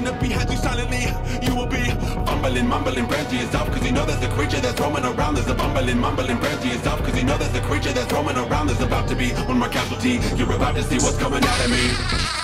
looking up behind you silently. You will be fumbling, mumbling, brandy to yourself, cause you know there's a creature that's roaming around. There's a bumbling, mumbling, brandy to yourself, cause you know there's a creature that's roaming around. There's about to be one more casualty. You're about to see what's coming out of me.